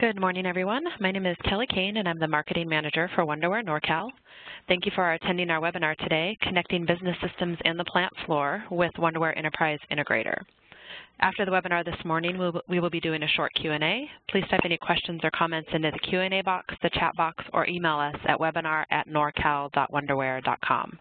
Good morning, everyone. My name is Kelly Kane, and I'm the Marketing Manager for Wonderware NorCal. Thank you for attending our webinar today, Connecting Business Systems and the Plant Floor with Wonderware Enterprise Integrator. After the webinar this morning, we will be doing a short Q&A. Please type any questions or comments into the Q&A box, the chat box, or email us at webinar at norcal.wonderware.com.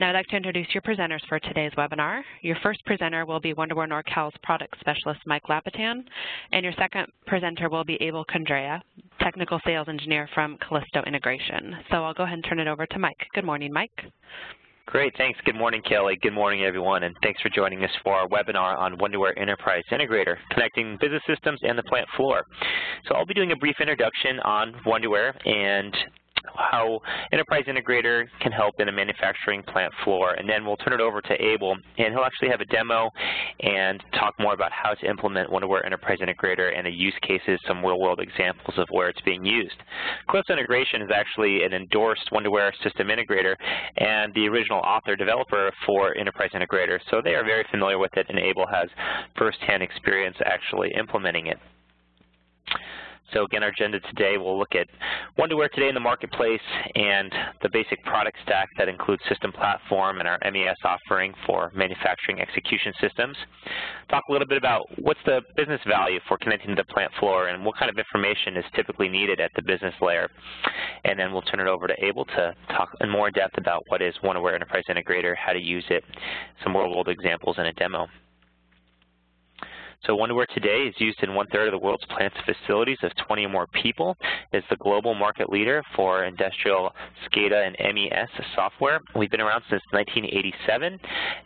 Now I'd like to introduce your presenters for today's webinar. Your first presenter will be Wonderware NorCal's product specialist, Mike Lapitan, and your second presenter will be Abel Condrea, technical sales engineer from Callisto Integration. So I'll go ahead and turn it over to Mike. Good morning, Mike. Great, thanks. Good morning, Kelly. Good morning, everyone, and thanks for joining us for our webinar on Wonderware Enterprise Integrator, connecting business systems and the plant floor. So I'll be doing a brief introduction on Wonderware and how Enterprise Integrator can help in a manufacturing plant floor. And then we'll turn it over to Abel, and he'll actually have a demo and talk more about how to implement Wonderware Enterprise Integrator and the use cases, some real-world examples of where it's being used. Callisto Integration is actually an endorsed Wonderware system integrator and the original author developer for Enterprise Integrator, so they are very familiar with it, and Abel has firsthand experience actually implementing it. So again, our agenda today, we'll look at Wonderware today in the marketplace and the basic product stack that includes System Platform and our MES offering for manufacturing execution systems. Talk a little bit about what's the business value for connecting to the plant floor and what kind of information is typically needed at the business layer. And then we'll turn it over to Abel to talk in more depth about what is Wonderware Enterprise Integrator, how to use it, some real-world examples, and a demo. So Wonderware today is used in one-third of the world's plants facilities of 20 or more people. It's the global market leader for industrial SCADA and MES software. We've been around since 1987,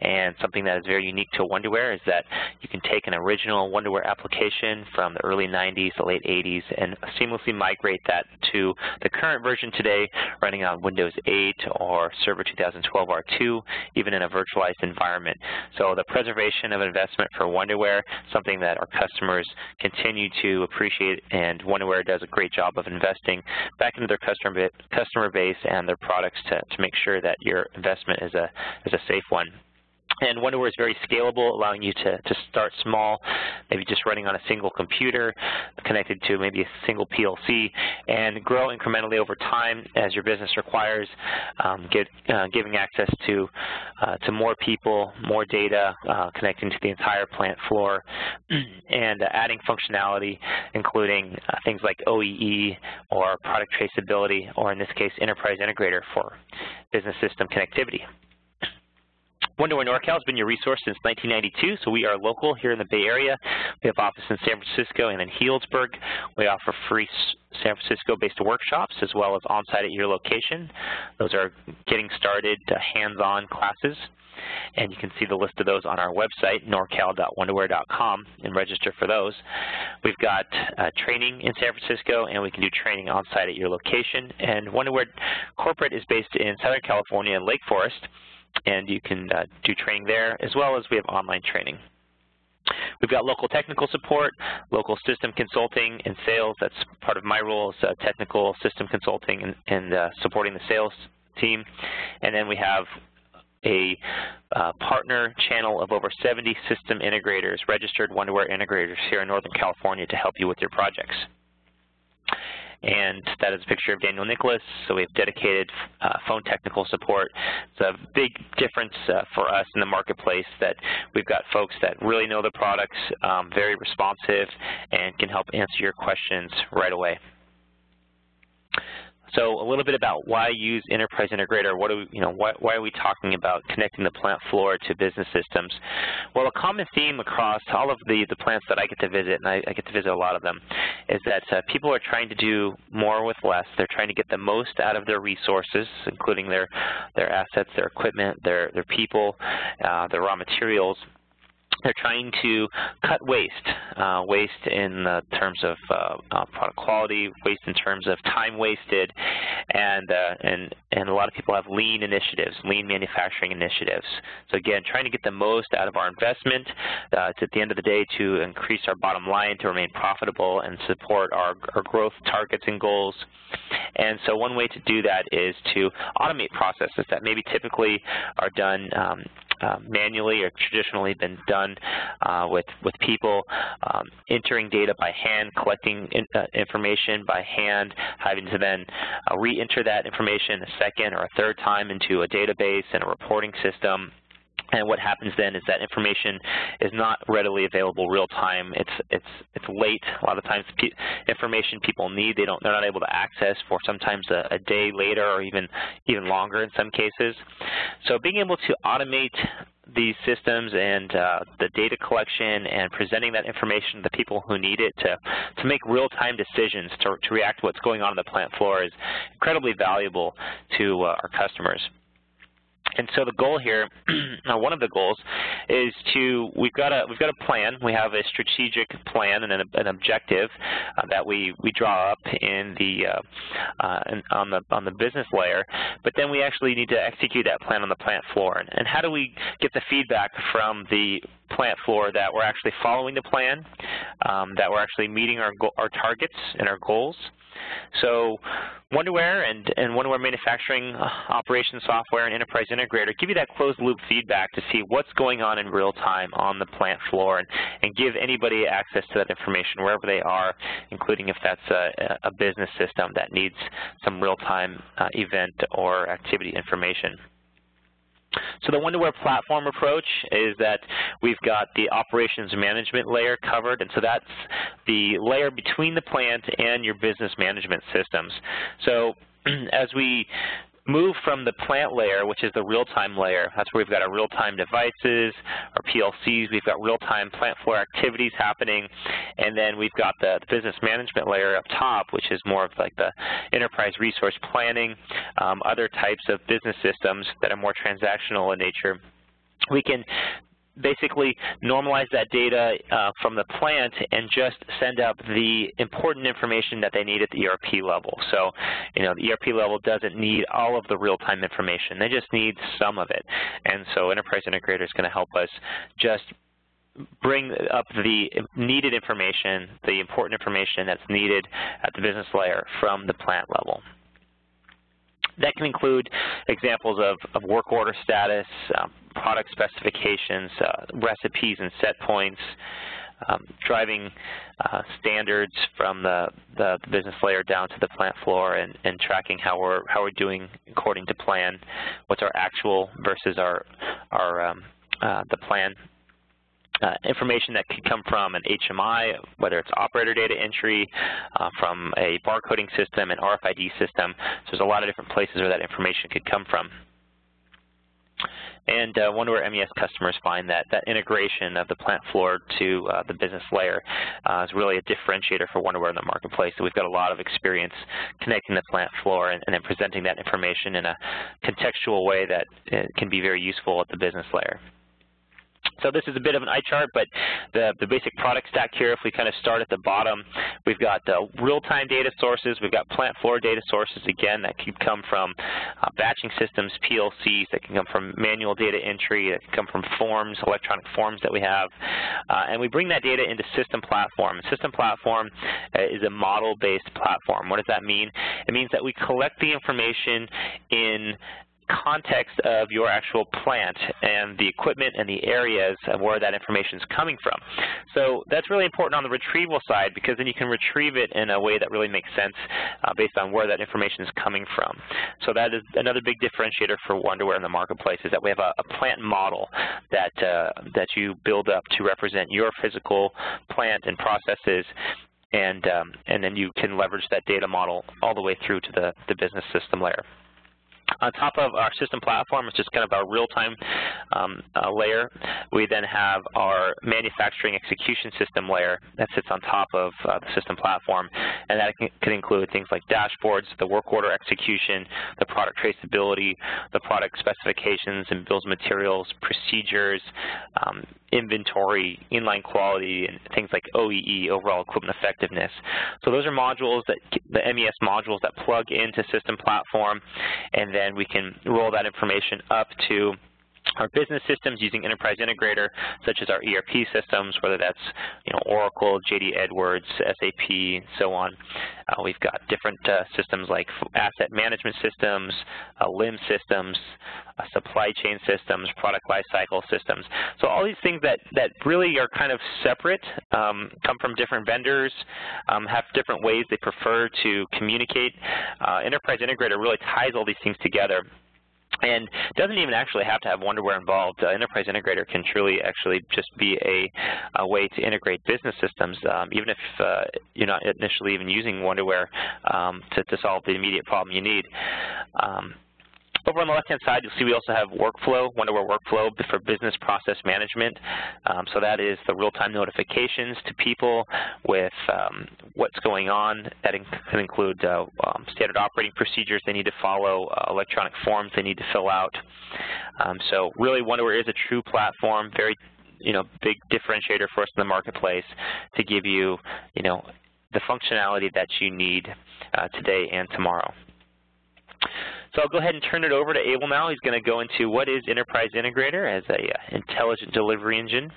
and something that is very unique to Wonderware is that you can take an original Wonderware application from the early 90s, the late 80s, and seamlessly migrate that to the current version today running on Windows 8 or Server 2012 R2, even in a virtualized environment. So the preservation of investment for Wonderware, something something that our customers continue to appreciate, and Wonderware does a great job of investing back into their customer, customer base and their products to, to make sure that your investment is a, is a safe one. And Wonderware is very scalable, allowing you to, to start small, maybe just running on a single computer, connected to maybe a single PLC, and grow incrementally over time as your business requires, um, get, uh, giving access to, uh, to more people, more data, uh, connecting to the entire plant floor, and adding functionality, including uh, things like OEE or product traceability, or in this case, Enterprise Integrator for business system connectivity. Wonderware NorCal has been your resource since 1992, so we are local here in the Bay Area. We have office in San Francisco and in Healdsburg. We offer free San Francisco-based workshops as well as on-site at your location. Those are getting started uh, hands-on classes. And you can see the list of those on our website, norcal.wonderware.com, and register for those. We've got uh, training in San Francisco, and we can do training on-site at your location. And Wonderware Corporate is based in Southern California in Lake Forest and you can uh, do training there, as well as we have online training. We've got local technical support, local system consulting and sales. That's part of my role as uh, technical system consulting and, and uh, supporting the sales team. And then we have a uh, partner channel of over 70 system integrators, registered Wonderware integrators here in Northern California to help you with your projects and that is a picture of Daniel Nicholas. So we have dedicated uh, phone technical support. It's a big difference uh, for us in the marketplace that we've got folks that really know the products, um, very responsive, and can help answer your questions right away. So a little bit about why use Enterprise Integrator. What do we, you know, why, why, are we talking about connecting the plant floor to business systems? Well, a common theme across all of the, the plants that I get to visit, and I, I get to visit a lot of them, is that uh, people are trying to do more with less. They're trying to get the most out of their resources, including their, their assets, their equipment, their, their people, uh, their raw materials, they're trying to cut waste, uh, waste in terms of uh, uh, product quality, waste in terms of time wasted, and, uh, and, and a lot of people have lean initiatives, lean manufacturing initiatives. So again, trying to get the most out of our investment uh, to, at the end of the day to increase our bottom line, to remain profitable, and support our, our growth targets and goals. And so one way to do that is to automate processes that maybe typically are done um, uh, manually or traditionally been done uh, with, with people um, entering data by hand, collecting in, uh, information by hand, having to then uh, re-enter that information a second or a third time into a database and a reporting system. And what happens then is that information is not readily available real time. It's it's it's late. A lot of times, pe information people need they don't they're not able to access for sometimes a, a day later or even even longer in some cases. So being able to automate these systems and uh, the data collection and presenting that information to the people who need it to, to make real-time decisions to, to react to what's going on on the plant floor is incredibly valuable to uh, our customers. And so the goal here, one of the goals, is to we've got a we've got a plan. We have a strategic plan and an, an objective uh, that we we draw up in the uh, uh, in, on the on the business layer. But then we actually need to execute that plan on the plant floor. And, and how do we get the feedback from the plant floor that we're actually following the plan, um, that we're actually meeting our our targets and our goals? So Wonderware and, and Wonderware Manufacturing uh, Operations Software and Enterprise Integrator give you that closed loop feedback to see what's going on in real time on the plant floor and, and give anybody access to that information wherever they are, including if that's a, a business system that needs some real-time uh, event or activity information. So the Wonderware platform approach is that we've got the operations management layer covered, and so that's the layer between the plant and your business management systems. So as we move from the plant layer, which is the real-time layer. That's where we've got our real-time devices, our PLCs. We've got real-time plant floor activities happening. And then we've got the, the, business management layer up top, which is more of like the enterprise resource planning, um, other types of business systems that are more transactional in nature we can basically normalize that data uh, from the plant and just send up the important information that they need at the ERP level. So, you know, the ERP level doesn't need all of the real-time information. They just need some of it. And so Enterprise Integrator is going to help us just bring up the needed information, the important information that's needed at the business layer from the plant level. That can include examples of, of work order status, um, product specifications, uh, recipes and set points, um, driving uh, standards from the, the, business layer down to the plant floor and, and tracking how we're how we're doing according to plan, what's our actual versus our our um, uh, the plan information that could come from an HMI, whether it's operator data entry, uh, from a barcoding system, an RFID system. So there's a lot of different places where that information could come from. And uh, Wonderware MES customers find that that integration of the plant floor to uh, the business layer uh, is really a differentiator for Wonderware in the marketplace. So we've got a lot of experience connecting the plant floor and, and then presenting that information in a contextual way that uh, can be very useful at the business layer. So this is a bit of an eye chart, but the, the basic product stack here, if we kind of start at the bottom, we've got the real-time data sources, we've got plant floor data sources, again, that could come from uh, batching systems, PLCs, that can come from manual data entry, that can come from forms, electronic forms that we have. Uh, and we bring that data into System Platform. System Platform uh, is a model-based platform. What does that mean? It means that we collect the information in context of your actual plant and the equipment and the areas of where that information is coming from. So that's really important on the retrieval side because then you can retrieve it in a way that really makes sense uh, based on where that information is coming from. So that is another big differentiator for Wonderware in the marketplace is that we have a, a plant model that, uh, that you build up to represent your physical plant and processes and, um, and then you can leverage that data model all the way through to the, the business system layer. On top of our system platform, which is kind of our real-time um, uh, layer, we then have our manufacturing execution system layer that sits on top of uh, the system platform, and that can, can, include things like dashboards, the work order execution, the product traceability, the product specifications and bills materials, procedures, um, inventory, inline quality, and things like OEE, overall equipment effectiveness. So those are modules that the MES modules that plug into system platform, and then we can roll that information up to our business systems using Enterprise Integrator, such as our ERP systems, whether that's you know Oracle, JD Edwards, SAP, and so on. Uh, we've got different uh, systems like asset management systems, uh, LIM systems, uh, supply chain systems, product lifecycle systems. So all these things that, that really are kind of separate, um, come from different vendors, um, have different ways they prefer to communicate. Uh, Enterprise Integrator really ties all these things together and doesn't even actually have to have Wonderware involved. Uh, Enterprise Integrator can truly actually just be a, a way to integrate business systems, um, even if uh, you're not initially even using Wonderware um, to, to, solve the immediate problem you need. Um, over on the left-hand side, you'll see we also have workflow, Wonderware workflow for business process management. Um, so that is the real-time notifications to people with um, what's going on. That can include uh, um, standard operating procedures they need to follow, uh, electronic forms they need to fill out. Um, so really, Wonderware is a true platform, very you know, big differentiator for us in the marketplace to give you, you know, the functionality that you need uh, today and tomorrow. So I'll go ahead and turn it over to Abel now. He's going to go into what is Enterprise Integrator as an uh, intelligent delivery engine.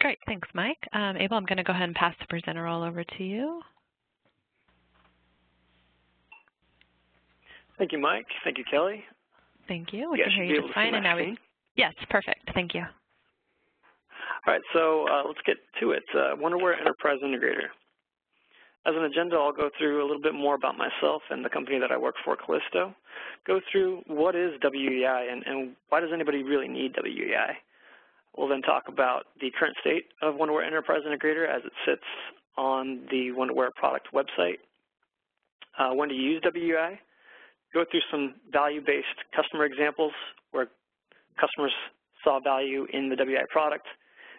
Great, thanks, Mike. Um, Abel, I'm going to go ahead and pass the presenter role over to you. Thank you, Mike. Thank you, Kelly. Thank you. We can hear you just fine. And now we, yes, perfect. Thank you. All right, so uh, let's get to it. Uh, Wonderware Enterprise Integrator. As an agenda, I'll go through a little bit more about myself and the company that I work for, Callisto, go through what is WEI and, and why does anybody really need WEI. We'll then talk about the current state of Wonderware Enterprise Integrator as it sits on the Wonderware product website, uh, when to use WEI, go through some value-based customer examples where customers saw value in the WEI product,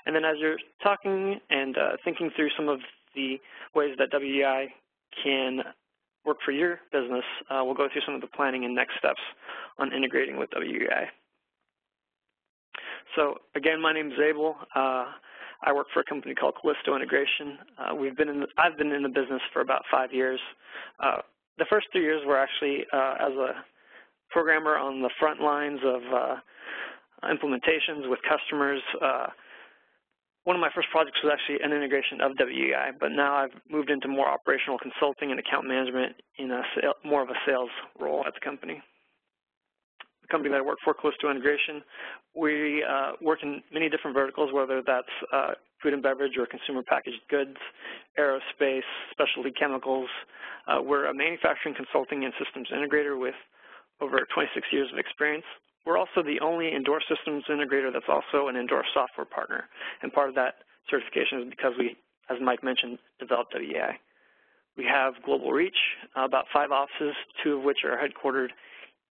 and then as you're talking and uh, thinking through some of the ways that WEI can work for your business, uh, we'll go through some of the planning and next steps on integrating with WEI. So again, my name is Abel. Uh, I work for a company called Callisto Integration. Uh, we've been in the, I've been in the business for about five years. Uh, the first three years were actually uh, as a programmer on the front lines of uh, implementations with customers, one of my first projects was actually an integration of WEI, but now I've moved into more operational consulting and account management in a sale, more of a sales role at the company. The company that I work for, Callisto Integration, we uh, work in many different verticals, whether that's uh, food and beverage or consumer packaged goods, aerospace, specialty chemicals. Uh, we're a manufacturing consulting and systems integrator with over 26 years of experience. We're also the only indoor systems integrator that's also an indoor software partner. And part of that certification is because we, as Mike mentioned, developed WEI. We have global reach, about five offices, two of which are headquartered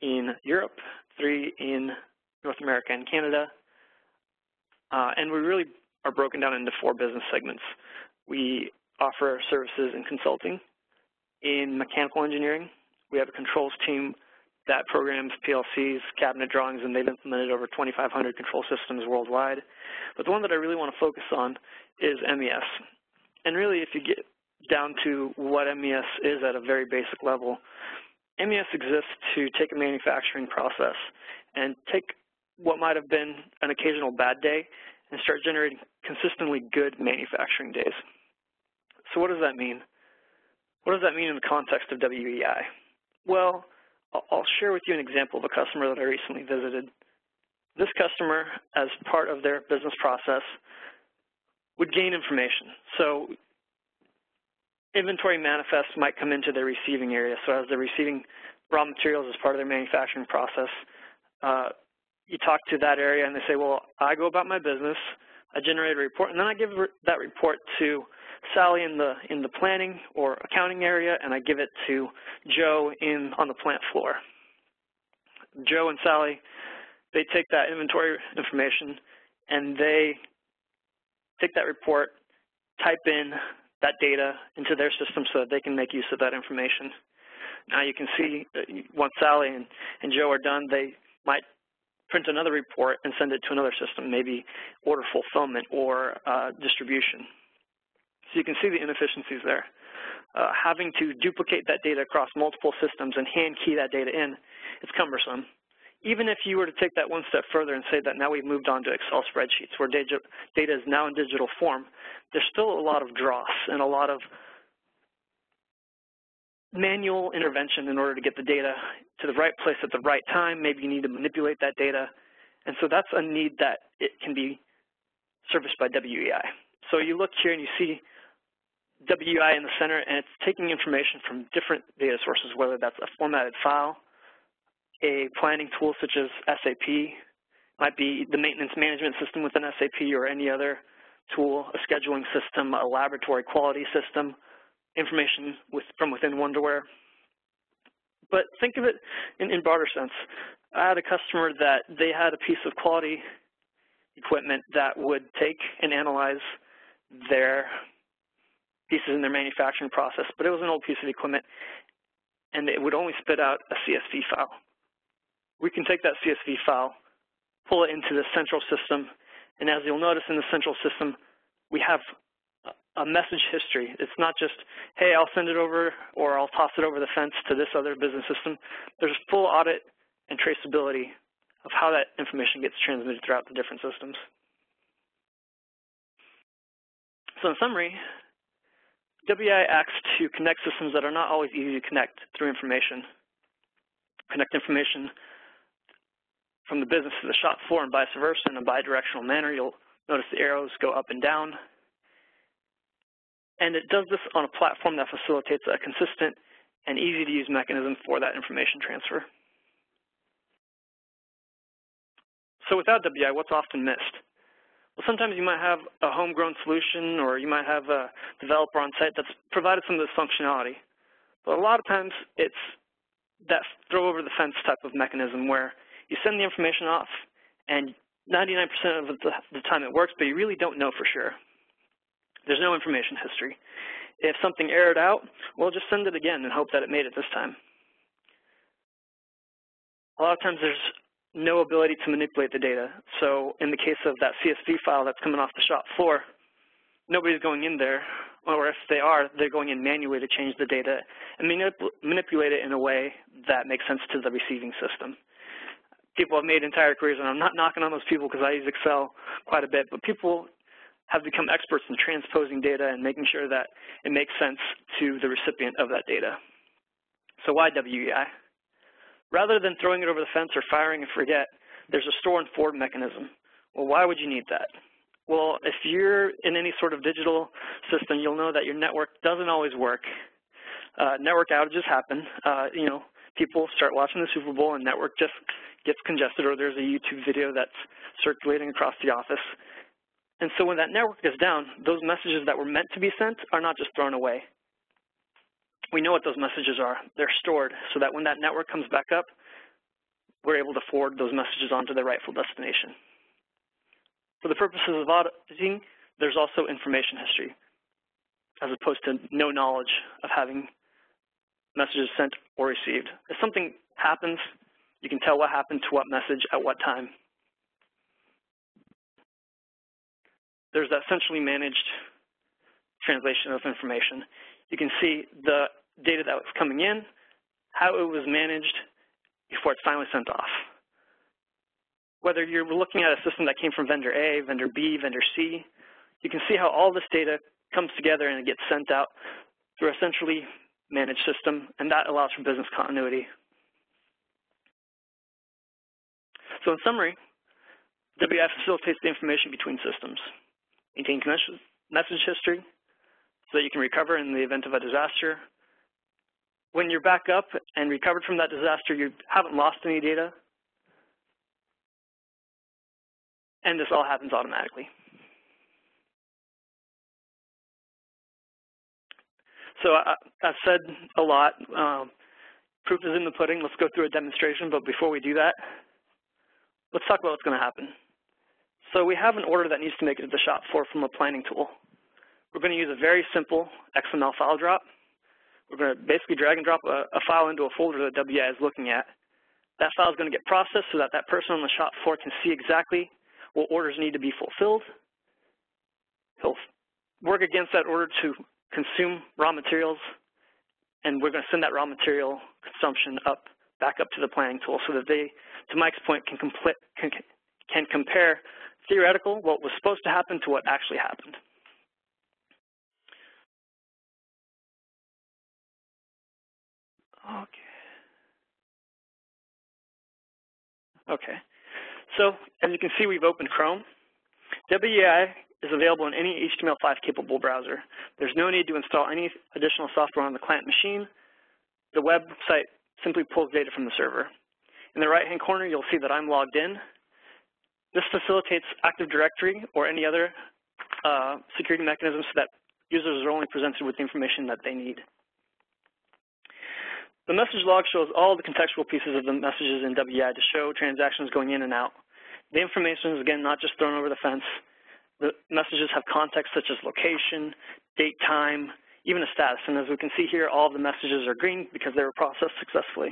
in Europe, three in North America and Canada. Uh, and we really are broken down into four business segments. We offer services in consulting, in mechanical engineering. We have a controls team that programs PLCs, cabinet drawings, and they've implemented over 2,500 control systems worldwide. But the one that I really want to focus on is MES. And really, if you get down to what MES is at a very basic level, MES exists to take a manufacturing process and take what might have been an occasional bad day and start generating consistently good manufacturing days. So what does that mean? What does that mean in the context of WEI? Well, I'll share with you an example of a customer that I recently visited. This customer, as part of their business process, would gain information. So inventory manifests might come into their receiving area. So as they're receiving raw materials as part of their manufacturing process, uh, you talk to that area and they say, well, I go about my business, I generate a report, and then I give that report to Sally in the in the planning or accounting area, and I give it to Joe in on the plant floor. Joe and Sally, they take that inventory information and they take that report, type in that data into their system so that they can make use of that information. Now you can see once Sally and, and Joe are done, they might print another report and send it to another system, maybe order fulfillment or uh, distribution. So you can see the inefficiencies there. Uh, having to duplicate that data across multiple systems and hand key that data in, it's cumbersome. even if you were to take that one step further and say that now we've moved on to Excel spreadsheets where data, data is now in digital form, there's still a lot of dross and a lot of manual intervention in order to get the data to the right place at the right time. Maybe you need to manipulate that data. And so that's a need that it can be serviced by WEI. So you look here and you see WEI in the center, and it's taking information from different data sources, whether that's a formatted file, a planning tool such as SAP, might be the maintenance management system within SAP or any other tool, a scheduling system, a laboratory quality system, information with, from within Wonderware. But think of it in, in broader sense. I had a customer that they had a piece of quality equipment that would take and analyze their pieces in their manufacturing process, but it was an old piece of equipment, and it would only spit out a CSV file. We can take that CSV file, pull it into the central system, and as you'll notice in the central system, we have a message history. It's not just, hey, I'll send it over or I'll toss it over the fence to this other business system. There's full audit and traceability of how that information gets transmitted throughout the different systems. So in summary, Acts to connect systems that are not always easy to connect through information. Connect information from the business to the shop floor and vice versa in a bidirectional manner. You'll notice the arrows go up and down and it does this on a platform that facilitates a consistent and easy-to-use mechanism for that information transfer. So without WEI, what's often missed? Sometimes you might have a homegrown solution or you might have a developer on site that's provided some of this functionality. But a lot of times it's that throw over the fence type of mechanism where you send the information off and 99% of the time it works, but you really don't know for sure. There's no information history. If something errored out, well, just send it again and hope that it made it this time. A lot of times there's no ability to manipulate the data. So in the case of that CSV file that's coming off the shop floor, nobody's going in there, or if they are, they're going in manually to change the data and manip manipulate it in a way that makes sense to the receiving system. People have made entire careers, and I'm not knocking on those people because I use Excel quite a bit, but people have become experts in transposing data and making sure that it makes sense to the recipient of that data. So why WEI? Rather than throwing it over the fence or firing and forget, there's a store and forward mechanism. Well, why would you need that? Well, if you're in any sort of digital system, you'll know that your network doesn't always work. Uh, network outages happen. Uh, you know, people start watching the Super Bowl and network just gets congested or there's a YouTube video that's circulating across the office. And so when that network is down, those messages that were meant to be sent are not just thrown away. We know what those messages are. They're stored so that when that network comes back up, we're able to forward those messages onto their rightful destination. For the purposes of auditing, there's also information history, as opposed to no knowledge of having messages sent or received. If something happens, you can tell what happened to what message at what time. there's that centrally managed translation of information. You can see the data that was coming in, how it was managed before it's finally sent off. Whether you're looking at a system that came from vendor A, vendor B, vendor C, you can see how all this data comes together and it gets sent out through a centrally managed system, and that allows for business continuity. So in summary, WEI facilitates the information between systems maintain message history so that you can recover in the event of a disaster. When you're back up and recovered from that disaster, you haven't lost any data. And this all happens automatically. So I, have said a lot. Um, proof is in the pudding. Let's go through a demonstration. But before we do that, let's talk about what's going to happen. So we have an order that needs to make it to the shop floor from a planning tool. We're going to use a very simple XML file drop. We're going to basically drag and drop a, a file into a folder that WEI is looking at. That file is going to get processed so that that person on the shop floor can see exactly what orders need to be fulfilled. He'll work against that order to consume raw materials, and we're going to send that raw material consumption up back up to the planning tool so that they, to Mike's point, can, can, can compare theoretical, what was supposed to happen, to what actually happened. Okay. Okay. So as you can see, we've opened Chrome. WEI is available in any HTML5 capable browser. There's no need to install any additional software on the client machine. The website simply pulls data from the server. In the right-hand corner, you'll see that I'm logged in. This facilitates Active Directory or any other uh, security mechanism so that users are only presented with the information that they need. The message log shows all the contextual pieces of the messages in WEAI to show transactions going in and out. The information is, again, not just thrown over the fence. The messages have context such as location, date, time, even a status. And as we can see here, all of the messages are green because they were processed successfully.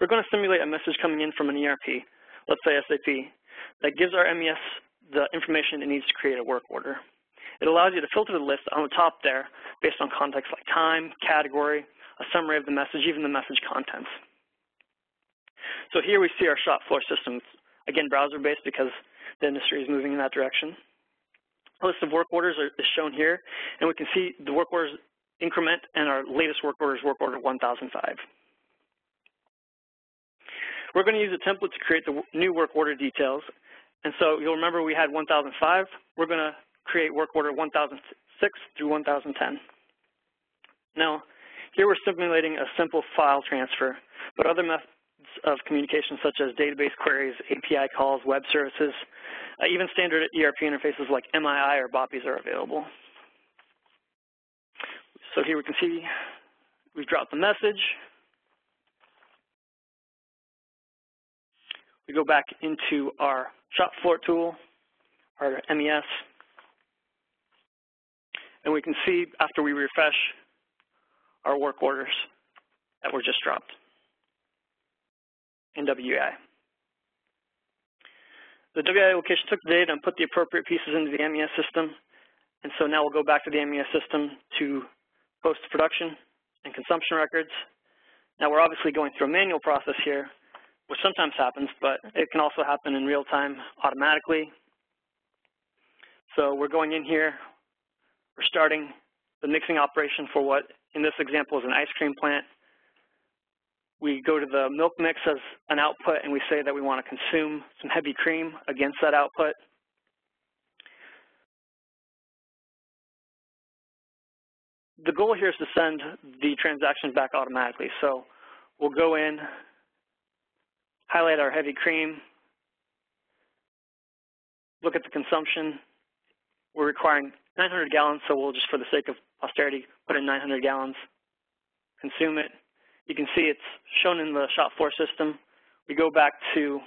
We're going to simulate a message coming in from an ERP, let's say SAP, that gives our MES the information it needs to create a work order. It allows you to filter the list on the top there based on context like time, category, a summary of the message, even the message contents. So here we see our shop floor systems, again, browser-based because the industry is moving in that direction. A list of work orders are, is shown here, and we can see the work orders increment, and our latest work order is work order 1005. We're going to use a template to create the new work order details. And so you'll remember we had 1005. We're going to create work order 1006 through 1010. Now, here we're simulating a simple file transfer, but other methods of communication such as database queries, API calls, web services, uh, even standard ERP interfaces like MII or BAPIs are available. So here we can see we've dropped the message. We go back into our shop floor tool, our MES, and we can see after we refresh our work orders that were just dropped in WEAI. The WEAI location took the data and put the appropriate pieces into the MES system, and so now we'll go back to the MES system to post production and consumption records. Now we're obviously going through a manual process here, which sometimes happens, but it can also happen in real time automatically. So we're going in here, we're starting the mixing operation for what in this example is an ice cream plant. We go to the milk mix as an output and we say that we want to consume some heavy cream against that output. The goal here is to send the transactions back automatically. So we'll go in, highlight our heavy cream, look at the consumption. We're requiring 900 gallons, so we'll just, for the sake of posterity, put in 900 gallons, consume it. You can see it's shown in the shop floor system. We go back to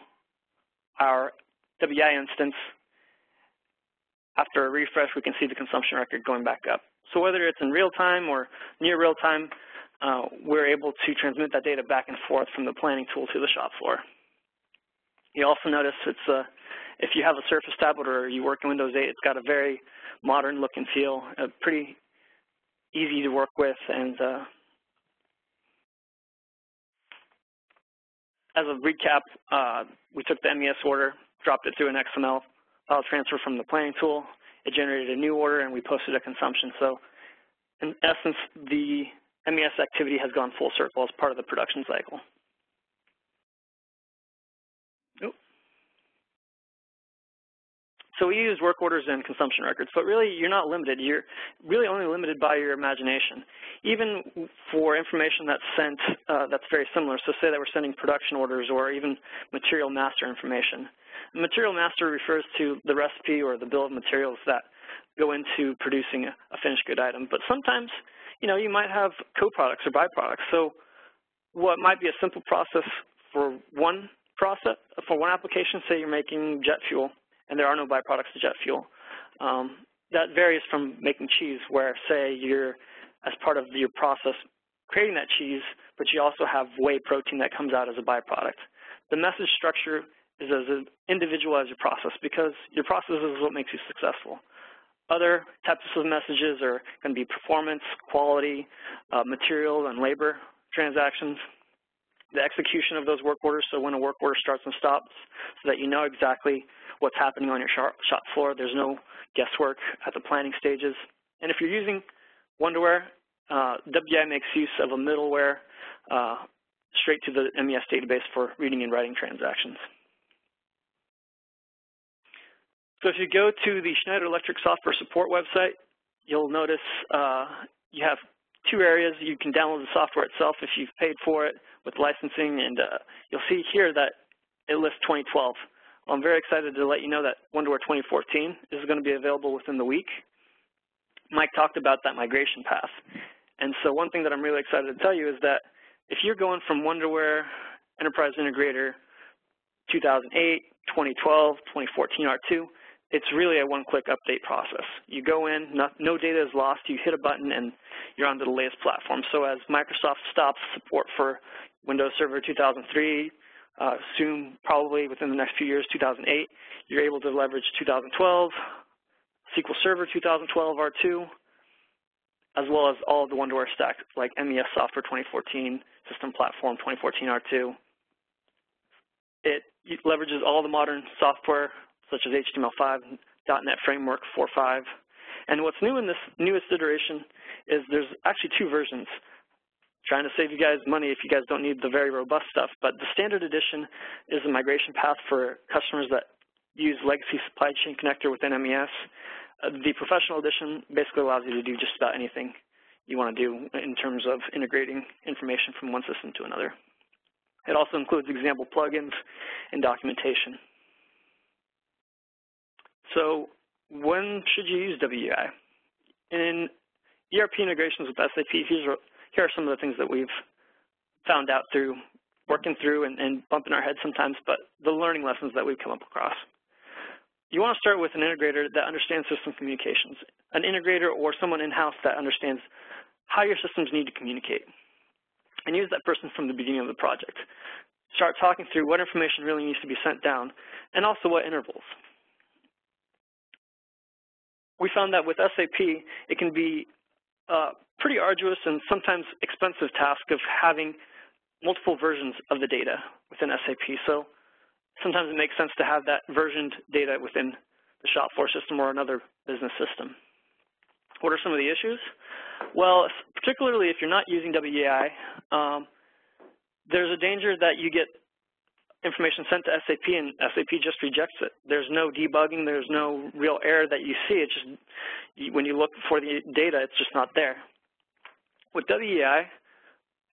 our WEAI instance. After a refresh, we can see the consumption record going back up. So whether it's in real time or near real time, uh, we're able to transmit that data back and forth from the planning tool to the shop floor. You also notice it's a, if you have a Surface tablet or you work in Windows 8, it's got a very modern look and feel, a pretty easy to work with, and uh, as a recap, uh, we took the MES order, dropped it through an XML file transfer from the planning tool. It generated a new order, and we posted a consumption. So in essence, the MES activity has gone full circle as part of the production cycle. So we use work orders and consumption records, but really you're not limited. You're really only limited by your imagination. Even for information that's sent uh, that's very similar, so say that we're sending production orders or even material master information. Material master refers to the recipe or the bill of materials that go into producing a, finished good item. But sometimes, you know, you might have co-products or byproducts. So what might be a simple process for one process, for one application, say you're making jet fuel, and there are no byproducts to jet fuel. Um, that varies from making cheese, where say you're, as part of your process, creating that cheese, but you also have whey protein that comes out as a byproduct. The message structure is as individual as your process because your process is what makes you successful. Other types of messages are going to be performance, quality, uh, material, and labor transactions. The execution of those work orders, so when a work order starts and stops, so that you know exactly what's happening on your shop floor. There's no guesswork at the planning stages. And if you're using Wonderware, uh, WEI makes use of a middleware uh, straight to the MES database for reading and writing transactions. So if you go to the Schneider Electric software support website, you'll notice uh, you have two areas. You can download the software itself if you've paid for it with licensing, and uh, you'll see here that it lists 2012. Well, I'm very excited to let you know that Wonderware 2014 is going to be available within the week. Mike talked about that migration path. And so one thing that I'm really excited to tell you is that if you're going from Wonderware Enterprise Integrator 2008, 2012, 2014 R2, it's really a one-click update process. You go in, no, no, data is lost, you hit a button, and you're onto the latest platform. So as Microsoft stops support for Windows Server 2003, uh, soon, probably within the next few years, 2008, you're able to leverage 2012, SQL Server 2012 R2, as well as all of the Wonderware stack, like MES Software 2014, System Platform 2014 R2. It leverages all the modern software such as HTML5, .NET Framework 4.5. And what's new in this newest iteration is there's actually two versions. Trying to save you guys money if you guys don't need the very robust stuff, but the standard edition is a migration path for customers that use legacy supply chain connector within MES. Uh, the professional edition basically allows you to do just about anything you want to do in terms of integrating information from one system to another. It also includes example plugins and documentation. So when should you use WEI? In ERP integrations with SAP, here are some of the things that we've found out through working through and, and bumping our heads sometimes, but the learning lessons that we've come up across. You want to start with an integrator that understands system communications, an integrator or someone in-house that understands how your systems need to communicate, and use that person from the beginning of the project. Start talking through what information really needs to be sent down, and also what intervals we found that with SAP, it can be a pretty arduous and sometimes expensive task of having multiple versions of the data within SAP. So sometimes it makes sense to have that versioned data within the shop floor system or another business system. What are some of the issues? Well, particularly if you're not using WEI, um, there's a danger that you get information sent to SAP and SAP just rejects it. There's no debugging, there's no real error that you see. It's just, when you look for the data, it's just not there. With WEI,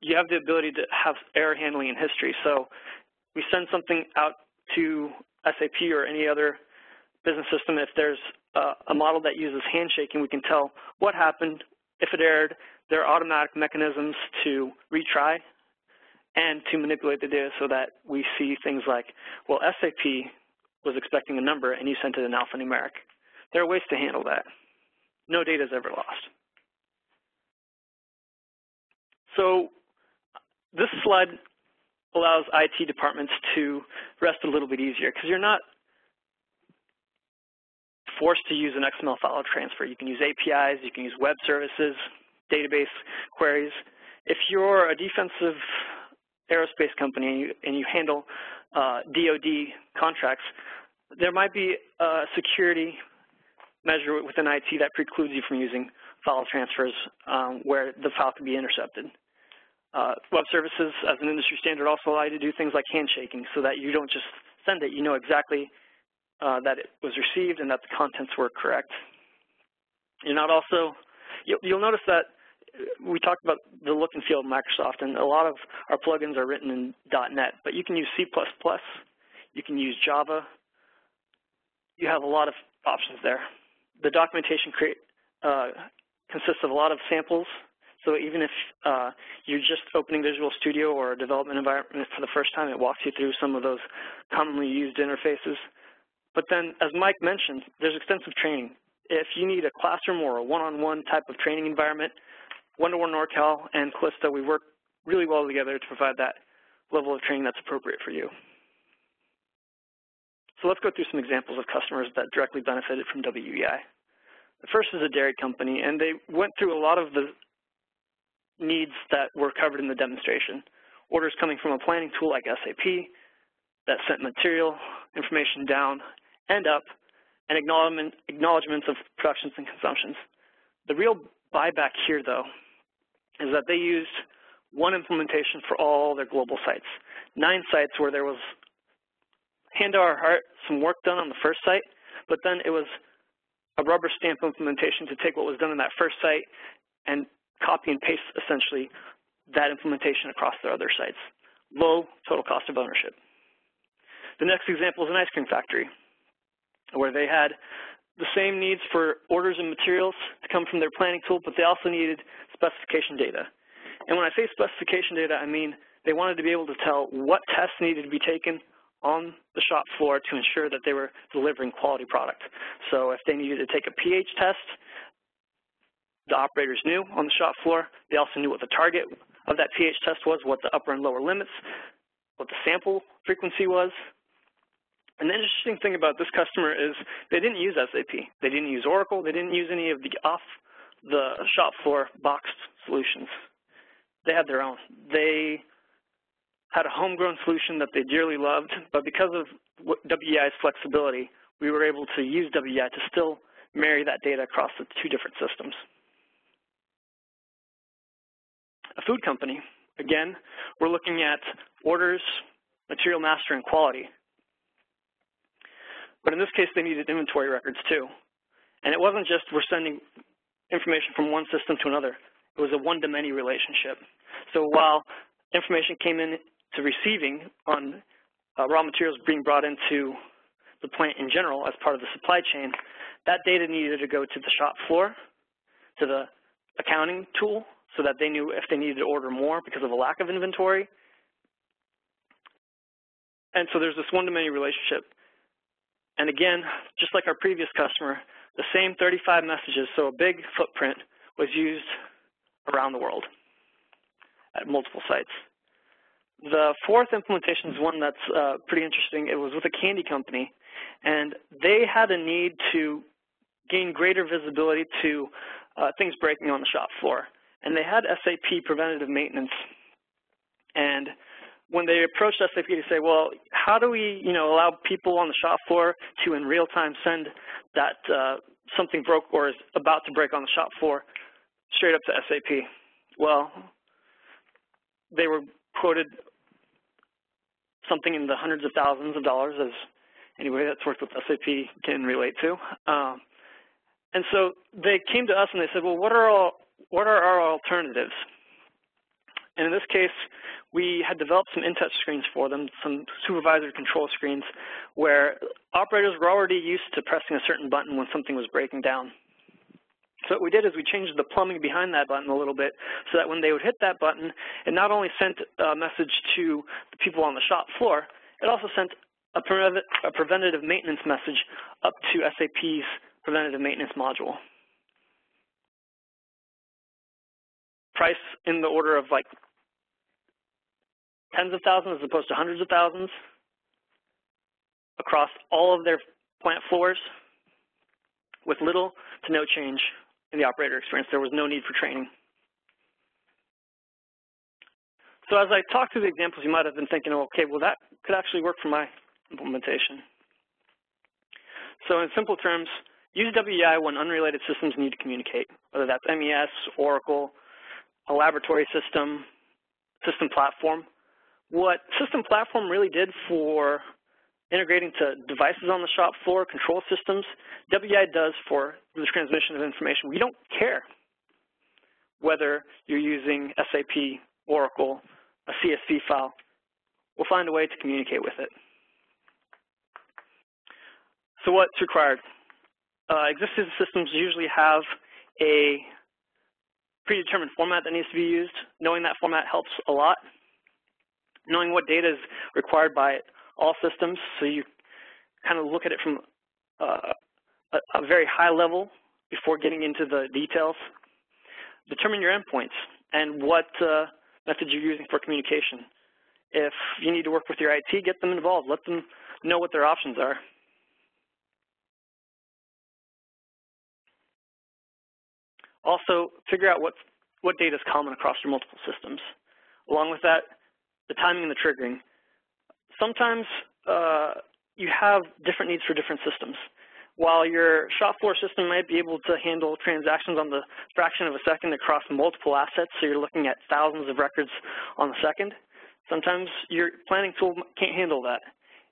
you have the ability to have error handling in history. So we send something out to SAP or any other business system. If there's a, a model that uses handshaking, we can tell what happened, if it erred. There are automatic mechanisms to retry and to manipulate the data so that we see things like, well, SAP was expecting a number and you sent it an alphanumeric. There are ways to handle that. No data is ever lost. So this slide allows IT departments to rest a little bit easier because you're not forced to use an XML file transfer. You can use APIs, you can use web services, database queries. If you're a defensive aerospace company and you, and you handle uh, DoD contracts, there might be a security measure within IT that precludes you from using file transfers um, where the file could be intercepted. Uh, web services, as an industry standard, also allow you to do things like handshaking so that you don't just send it, you know exactly uh, that it was received and that the contents were correct. You're not also, you'll, you'll notice that we talked about the look and feel of Microsoft, and a lot of our plugins are written in .NET, but you can use C++, you can use Java. You have a lot of options there. The documentation create, uh, consists of a lot of samples, so even if uh, you're just opening Visual Studio or a development environment for the first time, it walks you through some of those commonly used interfaces. But then, as Mike mentioned, there's extensive training. If you need a classroom or a one-on-one -on -one type of training environment, Wonderware NorCal and Callisto, we work really well together to provide that level of training that's appropriate for you. So let's go through some examples of customers that directly benefited from WEI. The first is a dairy company, and they went through a lot of the needs that were covered in the demonstration. orders coming from a planning tool like SAP that sent material information down and up, and acknowledgement, acknowledgments of productions and consumptions. The real buyback here, though, is that they used one implementation for all their global sites. Nine sites where there was, hand to our heart, some work done on the first site, but then it was a rubber stamp implementation to take what was done in that first site and copy and paste, essentially, that implementation across their other sites. Low total cost of ownership. The next example is an ice cream factory, where they had the same needs for orders and materials to come from their planning tool, but they also needed specification data. And when I say specification data, I mean they wanted to be able to tell what tests needed to be taken on the shop floor to ensure that they were delivering quality product. So if they needed to take a pH test, the operators knew on the shop floor. They also knew what the target of that pH test was, what the upper and lower limits, what the sample frequency was. And the interesting thing about this customer is they didn't use SAP. They didn't use Oracle. They didn't use any of the off the shop floor boxed solutions. They had their own. They had a homegrown solution that they dearly loved, but because of WEI's flexibility, we were able to use WEI to still marry that data across the two different systems. Food company, again, we're looking at orders, material master, and quality. But in this case, they needed inventory records too. And it wasn't just we're sending information from one system to another. It was a one-to-many relationship. So while information came in to receiving on uh, raw materials being brought into the plant in general as part of the supply chain, that data needed to go to the shop floor, to the accounting tool, so that they knew if they needed to order more because of a lack of inventory. And so there's this one-to-many relationship. And again, just like our previous customer, the same 35 messages, so a big footprint, was used around the world at multiple sites. The fourth implementation is one that's uh, pretty interesting. It was with a candy company, and they had a need to gain greater visibility to uh, things breaking on the shop floor. And they had SAP preventative maintenance. And when they approached SAP to say, well, how do we, you know, allow people on the shop floor to in real time send that uh, something broke or is about to break on the shop floor straight up to SAP? Well, they were quoted something in the hundreds of thousands of dollars, as anybody that's worked with SAP can relate to. Um, and so they came to us and they said, well, what are, all, what are our alternatives? And in this case, we had developed some InTouch screens for them, some supervisor control screens, where operators were already used to pressing a certain button when something was breaking down. So what we did is we changed the plumbing behind that button a little bit so that when they would hit that button, it not only sent a message to the people on the shop floor, it also sent a, preventative maintenance message up to SAP's preventative maintenance module. Price in the order of like tens of thousands as opposed to hundreds of thousands across all of their plant floors with little to no change in the operator experience. There was no need for training. So as I talk through the examples, you might have been thinking, okay, well, that could actually work for my implementation. So in simple terms, use WEI when unrelated systems need to communicate, whether that's MES, Oracle, a laboratory system, system platform. What system platform really did for integrating to devices on the shop floor, control systems, WEI does for the transmission of information. We don't care whether you're using SAP, Oracle, a CSV file. We'll find a way to communicate with it. So what's required? Uh, existing systems usually have a predetermined format that needs to be used. Knowing that format helps a lot. Knowing what data is required by all systems, so you kind of look at it from uh, a, a, very high level before getting into the details. Determine your endpoints and what uh, method you're using for communication. If you need to work with your IT, get them involved. Let them know what their options are. Also, figure out what, what data is common across your multiple systems. Along with that, the timing and the triggering. Sometimes uh, you have different needs for different systems. While your shop floor system might be able to handle transactions on the fraction of a second across multiple assets, so you're looking at thousands of records on the second, sometimes your planning tool can't handle that.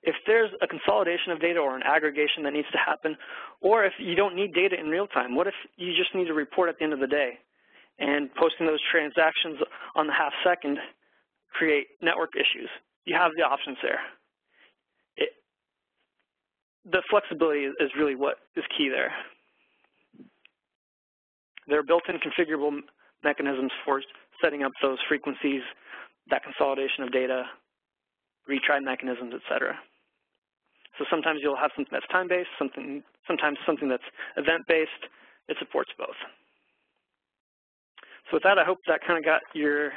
If there's a consolidation of data or an aggregation that needs to happen, or if you don't need data in real time, what if you just need a report at the end of the day? And posting those transactions on the half second create network issues. You have the options there the flexibility is really what is key there. There are built-in configurable mechanisms for setting up those frequencies, that consolidation of data, retry mechanisms, et cetera. So sometimes you'll have something that's time-based, something, sometimes something that's event-based. It supports both. So with that, I hope that kind of got your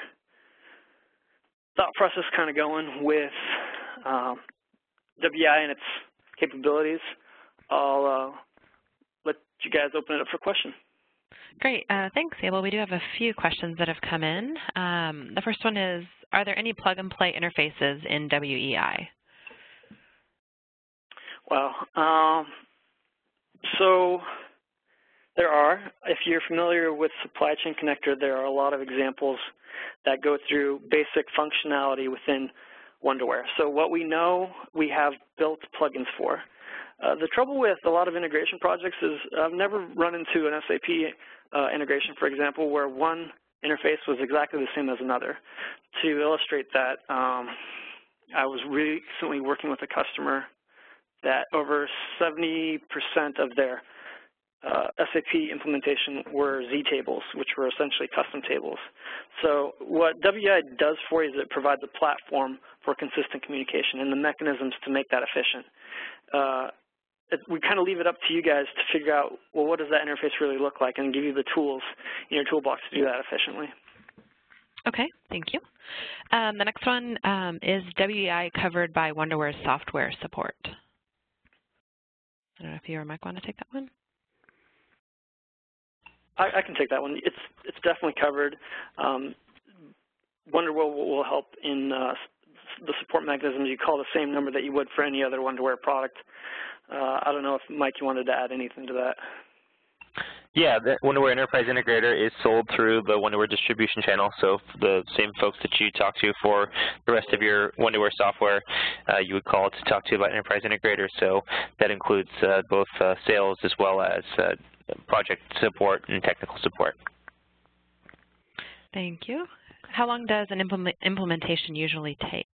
thought process kind of going with um, WEI and its capabilities, I'll uh, let you guys open it up for questions. Great. Uh, thanks, Abel. We do have a few questions that have come in. Um, the first one is, are there any plug-and-play interfaces in WEI? Well, um, so there are. If you're familiar with Supply Chain Connector, there are a lot of examples that go through basic functionality within Wonderware. So what we know we have built plugins for. Uh, the trouble with a lot of integration projects is I've never run into an SAP uh, integration, for example, where one interface was exactly the same as another. To illustrate that, um, I was recently working with a customer that over 70% of their uh, SAP implementation were Z tables, which were essentially custom tables. So what WI does for you is it provides a platform for consistent communication and the mechanisms to make that efficient. Uh, we kind of leave it up to you guys to figure out, well, what does that interface really look like and give you the tools in your toolbox to do that efficiently. Okay, thank you. Um, the next one um, is WEI covered by Wonderware's software support? I don't know if you or Mike want to take that one. I, I, can take that one. It's it's definitely covered. Um, Wonderware will, will, help in uh, the support mechanisms. You call the same number that you would for any other Wonderware product. Uh, I don't know if Mike, you wanted to add anything to that. Yeah, the Wonderware Enterprise Integrator is sold through the Wonderware distribution channel. So the same folks that you talk to for the rest of your Wonderware software, uh, you would call to talk to about Enterprise Integrator. So that includes uh, both uh, sales as well as uh, project support and technical support. Thank you. How long does an implement implementation usually take?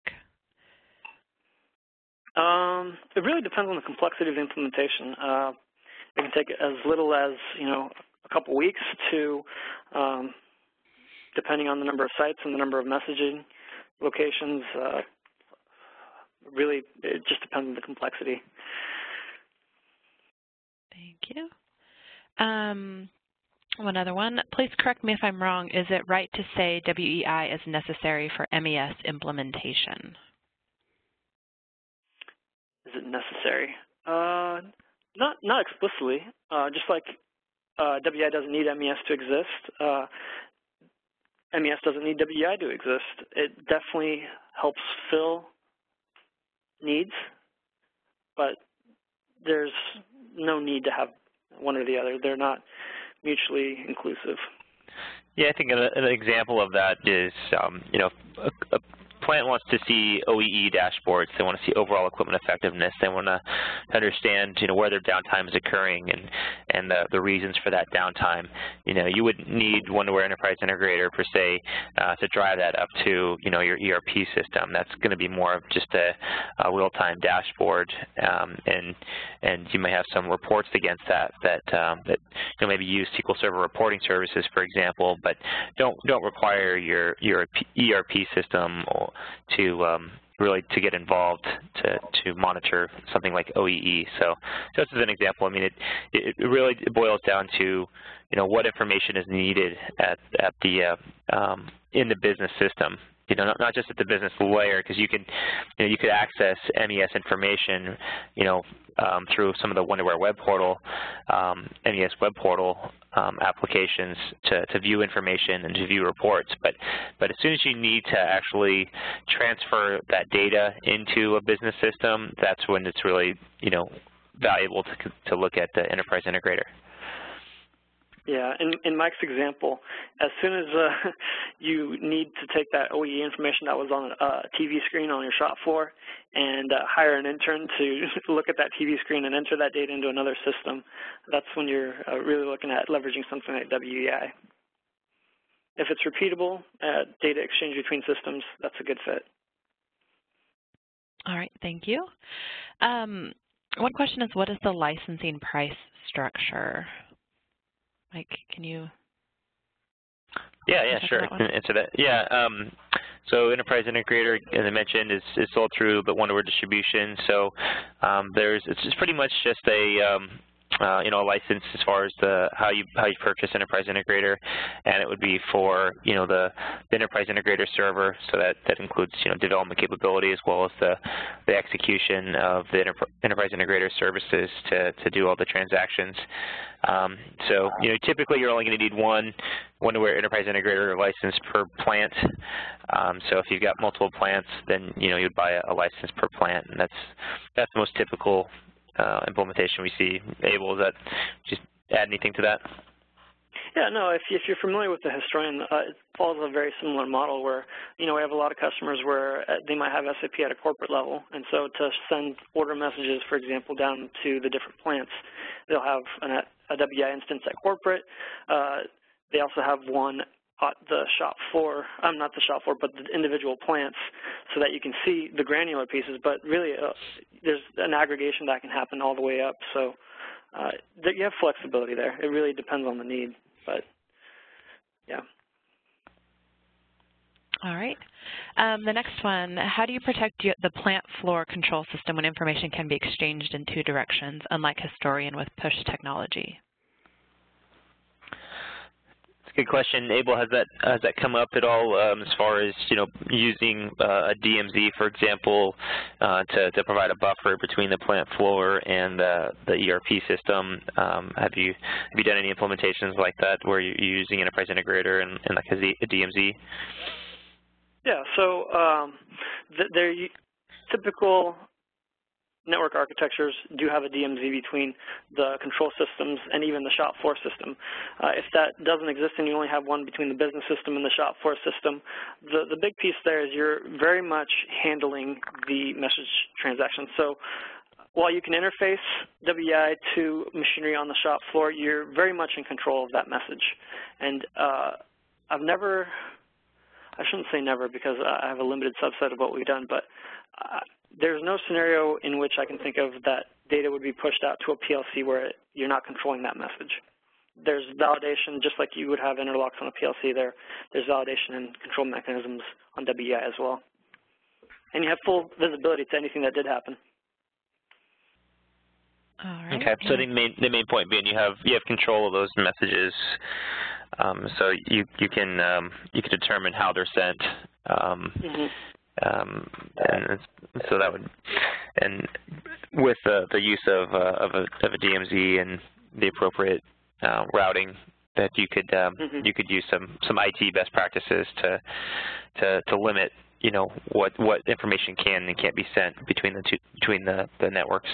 Um, it really depends on the complexity of the implementation. Uh, it can take as little as you know a couple weeks to, um, depending on the number of sites and the number of messaging locations. Uh, really, it just depends on the complexity. Thank you. Um, one other one. Please correct me if I'm wrong. Is it right to say WEI is necessary for MES implementation? It necessary? Uh, not not explicitly. Uh, just like uh, doesn't need MES to exist, uh, MES doesn't need WEI to exist. It definitely helps fill needs, but there's no need to have one or the other. They're not mutually inclusive. Yeah, I think an, an example of that is, um, you know, a, a plant wants to see OEE dashboards. They want to see overall equipment effectiveness. They want to understand, you know, where their downtime is occurring and and the, the reasons for that downtime. You know, you would need Wonderware Enterprise Integrator per se uh, to drive that up to, you know, your ERP system. That's going to be more of just a, a real-time dashboard, um, and and you may have some reports against that that um, that you know maybe use SQL Server reporting services, for example, but don't don't require your your ERP system or to um, really to get involved to, to monitor something like OEE. So just as an example, I mean, it, it really boils down to, you know, what information is needed at, at the, uh, um, in the business system you know, not, not just at the business layer, because you can, you know, you could access MES information, you know, um, through some of the Wonderware web portal, um, MES web portal um, applications to, to view information and to view reports. But, but as soon as you need to actually transfer that data into a business system, that's when it's really, you know, valuable to, to look at the enterprise integrator. Yeah, in, in Mike's example, as soon as uh, you need to take that OEE information that was on a TV screen on your shop floor and uh, hire an intern to look at that TV screen and enter that data into another system, that's when you're uh, really looking at leveraging something like WEI. If it's repeatable, uh, data exchange between systems, that's a good fit. All right, thank you. Um, one question is, what is the licensing price structure? Mike, can you? Yeah, yeah, sure. That answer that. Yeah. Um, so Enterprise Integrator, as I mentioned, is, is sold through the Wonderware distribution. So um, there's it's pretty much just a um, uh, you know, a license as far as the how you how you purchase Enterprise Integrator, and it would be for you know the, the Enterprise Integrator server, so that that includes you know development capability as well as the the execution of the Enterprise Integrator services to to do all the transactions. Um, so you know typically you're only going to need one Wonderware Enterprise Integrator license per plant. Um, so if you've got multiple plants, then you know you'd buy a, a license per plant, and that's that's the most typical uh, implementation we see. Abel. does that just add anything to that? Yeah, no, if, if you're familiar with the historian, uh, it follows a very similar model where, you know, we have a lot of customers where uh, they might have SAP at a corporate level, and so to send order messages, for example, down to the different plants, they'll have an, a WI instance at corporate. Uh, they also have one the shop floor, um, not the shop floor, but the individual plants so that you can see the granular pieces. But really, uh, there's an aggregation that can happen all the way up. So uh, you have flexibility there. It really depends on the need. But yeah. All right. Um, the next one, how do you protect the plant floor control system when information can be exchanged in two directions, unlike Historian with push technology? Good question. Abel, has that has that come up at all um, as far as you know using uh, a DMZ, for example, uh, to to provide a buffer between the plant floor and uh, the ERP system? Um, have you have you done any implementations like that where you're using Enterprise Integrator and, and like a, Z, a DMZ? Yeah. So um, they're typical network architectures do have a DMZ between the control systems and even the shop floor system. Uh, if that doesn't exist and you only have one between the business system and the shop floor system, the, the big piece there is you're very much handling the message transaction. So while you can interface WEI to machinery on the shop floor, you're very much in control of that message. And uh, I've never, I shouldn't say never because I have a limited subset of what we've done, but uh, there's no scenario in which I can think of that data would be pushed out to a PLC where it, you're not controlling that message. There's validation, just like you would have interlocks on a PLC there. There's validation and control mechanisms on WEI as well. And you have full visibility to anything that did happen. Okay, so the main the main point being you have you have control of those messages, um, so you you can um, you can determine how they're sent. Um, mm -hmm. Um, and so that would, and with uh, the use of, uh, of, a, of a DMZ and the appropriate uh, routing, that you could um, mm -hmm. you could use some some IT best practices to to to limit you know what what information can and can't be sent between the two between the the networks.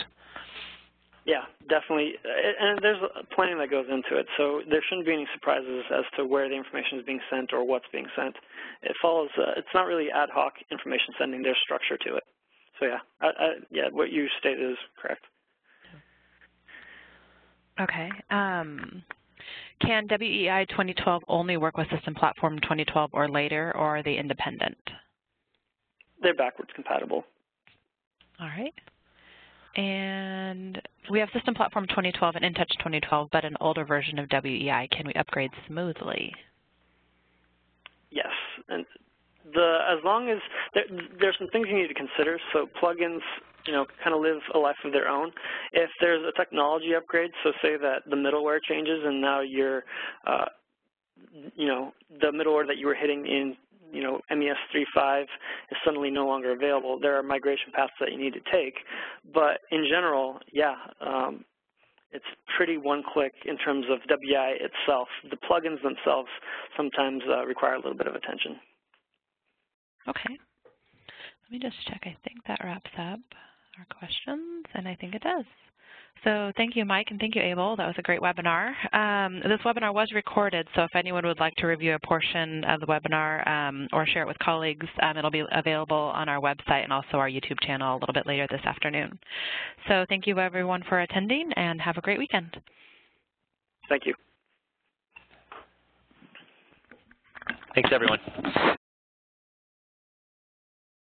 Yeah, definitely. And there's a planning that goes into it. So there shouldn't be any surprises as to where the information is being sent or what's being sent. It follows, uh, it's not really ad hoc information sending. There's structure to it. So yeah, I, I, yeah, what you stated is correct. Okay. Um, can WEI 2012 only work with System Platform 2012 or later, or are they independent? They're backwards compatible. All right. And we have System Platform 2012 and InTouch 2012, but an older version of WEI. Can we upgrade smoothly? Yes. And the as long as there, there's some things you need to consider. So plugins, you know, kind of live a life of their own. If there's a technology upgrade, so say that the middleware changes and now you're, uh, you know, the middleware that you were hitting in you know, MES 3.5 is suddenly no longer available. There are migration paths that you need to take. But in general, yeah, um, it's pretty one-click in terms of WI itself. The plugins themselves sometimes uh, require a little bit of attention. Okay. Let me just check. I think that wraps up our questions, and I think it does. So thank you, Mike, and thank you, Abel. That was a great webinar. Um, this webinar was recorded, so if anyone would like to review a portion of the webinar um, or share it with colleagues, um, it'll be available on our website and also our YouTube channel a little bit later this afternoon. So thank you, everyone, for attending, and have a great weekend. Thank you. Thanks, everyone.